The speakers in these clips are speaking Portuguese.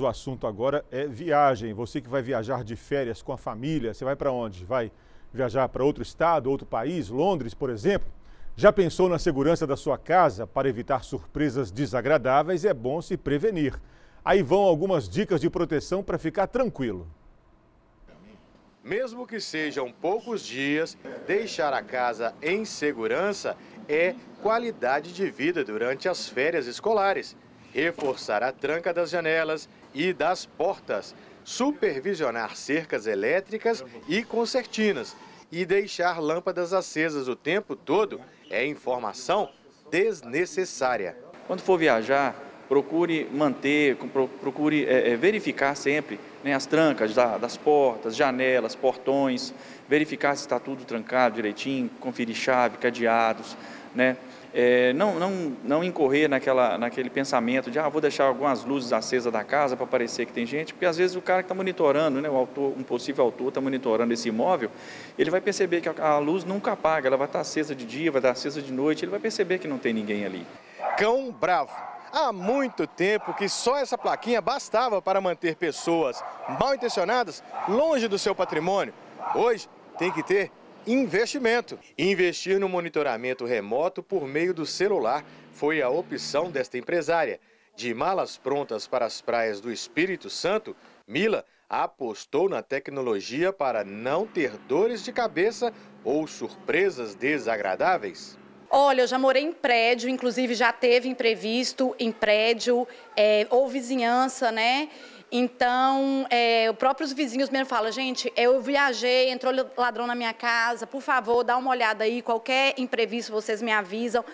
O assunto agora é viagem. Você que vai viajar de férias com a família, você vai para onde? Vai viajar para outro estado, outro país, Londres, por exemplo? Já pensou na segurança da sua casa para evitar surpresas desagradáveis? É bom se prevenir. Aí vão algumas dicas de proteção para ficar tranquilo. Mesmo que sejam poucos dias, deixar a casa em segurança é qualidade de vida durante as férias escolares. Reforçar a tranca das janelas e das portas, supervisionar cercas elétricas e concertinas e deixar lâmpadas acesas o tempo todo é informação desnecessária. Quando for viajar, procure manter, procure é, é, verificar sempre né, as trancas da, das portas, janelas, portões, verificar se está tudo trancado direitinho, conferir chave, cadeados, né? É, não, não, não incorrer naquela, naquele pensamento de, ah, vou deixar algumas luzes acesas da casa para parecer que tem gente, porque às vezes o cara que está monitorando, né, o autor, um possível autor está monitorando esse imóvel, ele vai perceber que a, luz nunca apaga, ela vai estar tá acesa de dia, vai estar tá acesa de noite, ele vai perceber que não tem ninguém ali. Cão bravo. Há muito tempo que só essa plaquinha bastava para manter pessoas mal intencionadas longe do seu patrimônio. Hoje tem que ter investimento. Investir no monitoramento remoto por meio do celular foi a opção desta empresária. De malas prontas para as praias do Espírito Santo, Mila apostou na tecnologia para não ter dores de cabeça ou surpresas desagradáveis. Olha, eu já morei em prédio, inclusive já teve imprevisto em prédio é, ou vizinhança, né? Então, é, os próprios vizinhos mesmo falam, gente, eu viajei, entrou ladrão na minha casa, por favor, dá uma olhada aí, qualquer imprevisto vocês me avisam.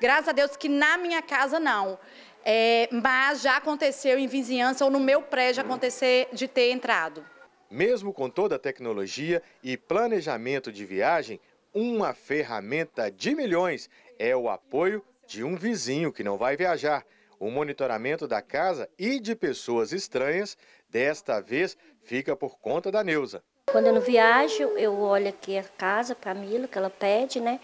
Graças a Deus que na minha casa não. É, mas já aconteceu em vizinhança ou no meu prédio acontecer de ter entrado. Mesmo com toda a tecnologia e planejamento de viagem, uma ferramenta de milhões é o apoio de um vizinho que não vai viajar. O monitoramento da casa e de pessoas estranhas, desta vez, fica por conta da Neuza. Quando eu não viajo, eu olho aqui a casa para a Mila, que ela pede, né?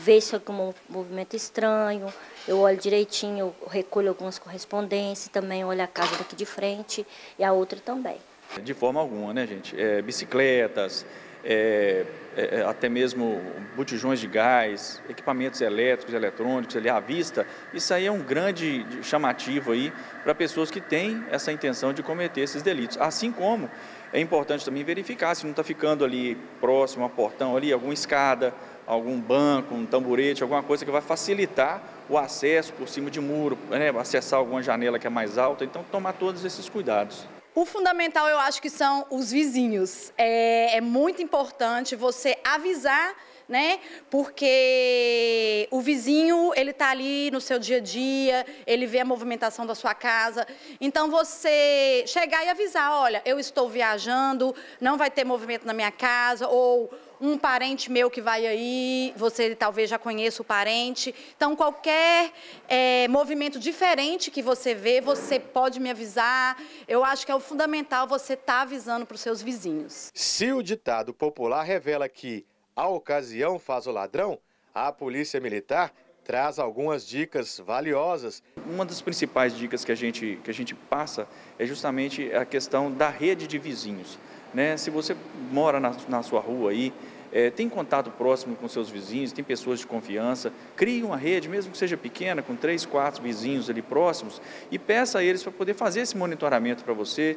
Vejo se algum movimento estranho, eu olho direitinho, eu recolho algumas correspondências, também olho a casa daqui de frente e a outra também. De forma alguma, né, gente? É, bicicletas, é, é, é, até mesmo botijões de gás, equipamentos elétricos, eletrônicos ali à vista, isso aí é um grande chamativo aí para pessoas que têm essa intenção de cometer esses delitos. Assim como é importante também verificar se não está ficando ali próximo a portão ali, alguma escada, algum banco, um tamborete, alguma coisa que vai facilitar o acesso por cima de muro, né, acessar alguma janela que é mais alta, então tomar todos esses cuidados. O fundamental eu acho que são os vizinhos. É, é muito importante você avisar né? Porque o vizinho, ele está ali no seu dia a dia, ele vê a movimentação da sua casa. Então, você chegar e avisar, olha, eu estou viajando, não vai ter movimento na minha casa, ou um parente meu que vai aí, você talvez já conheça o parente. Então, qualquer é, movimento diferente que você vê, você pode me avisar. Eu acho que é o fundamental você estar tá avisando para os seus vizinhos. Se o ditado popular revela que a ocasião faz o ladrão, a Polícia Militar traz algumas dicas valiosas. Uma das principais dicas que a gente, que a gente passa é justamente a questão da rede de vizinhos. Né? Se você mora na, na sua rua aí, é, tem contato próximo com seus vizinhos, tem pessoas de confiança, crie uma rede, mesmo que seja pequena, com três, quatro vizinhos ali próximos, e peça a eles para poder fazer esse monitoramento para você,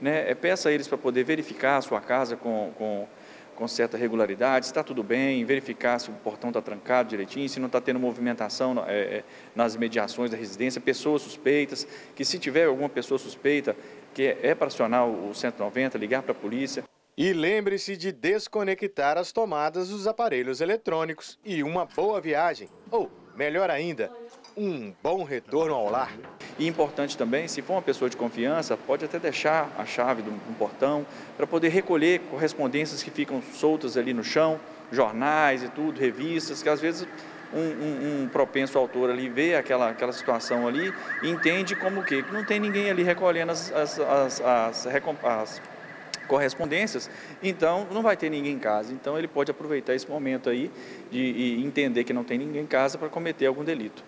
né? É, peça a eles para poder verificar a sua casa com, com com certa regularidade, se está tudo bem, verificar se o portão está trancado direitinho, se não está tendo movimentação é, é, nas mediações da residência, pessoas suspeitas, que se tiver alguma pessoa suspeita, que é para acionar o 190, ligar para a polícia. E lembre-se de desconectar as tomadas dos aparelhos eletrônicos e uma boa viagem, ou melhor ainda, um bom retorno ao lar. E importante também, se for uma pessoa de confiança, pode até deixar a chave do, do portão para poder recolher correspondências que ficam soltas ali no chão, jornais e tudo, revistas, que às vezes um, um, um, propenso autor ali vê aquela, aquela situação ali e entende como que não tem ninguém ali recolhendo as, as, as, as, as correspondências, então não vai ter ninguém em casa. Então ele pode aproveitar esse momento aí de, de entender que não tem ninguém em casa para cometer algum delito.